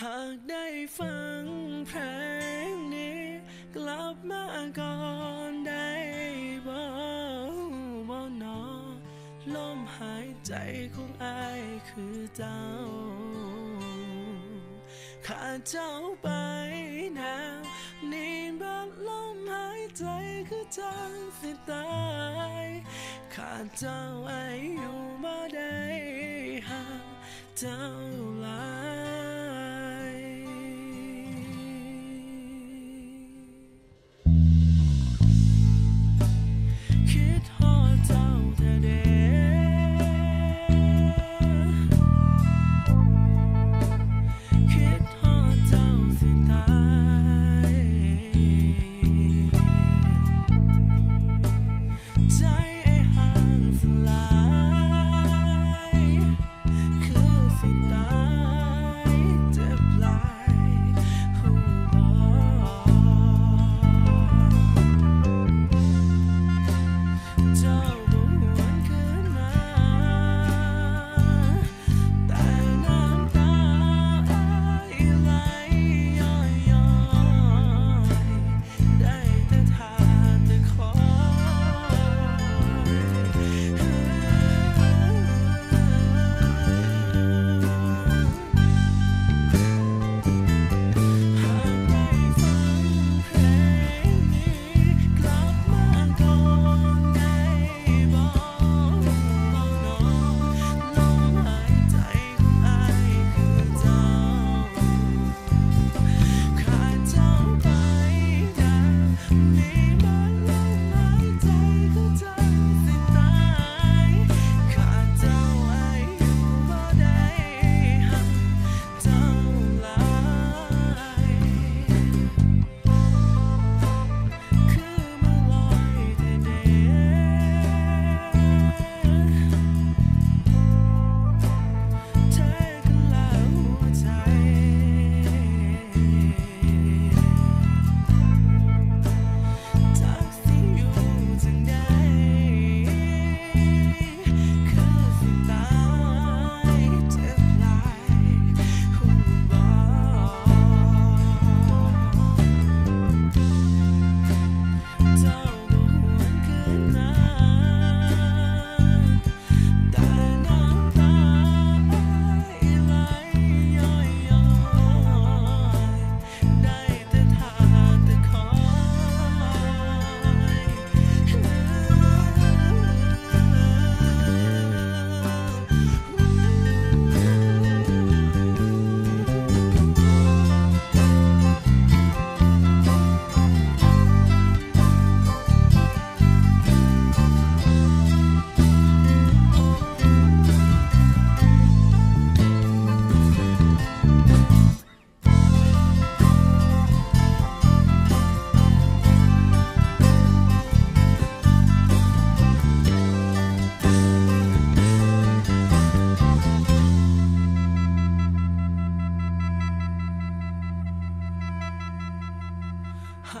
หากได้ฟังเพลงนี้ กลับมาก่อนได้บ่บ่นอลมหายใจของอายคือเจ้า ขาดเจ้าไปนะนี่บัดลมหายใจคือจางสิตาย ขาดเจ้าไออยู่บ่ได้หากเจ้าลา don't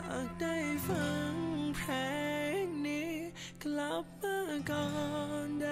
ากได้ฟังเพลงนี้ กลับมาก่อนได้